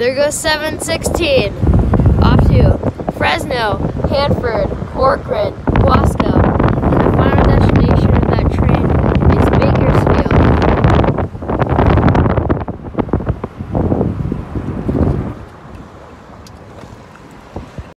There goes 716. Off to Fresno, Hanford, Corcoran,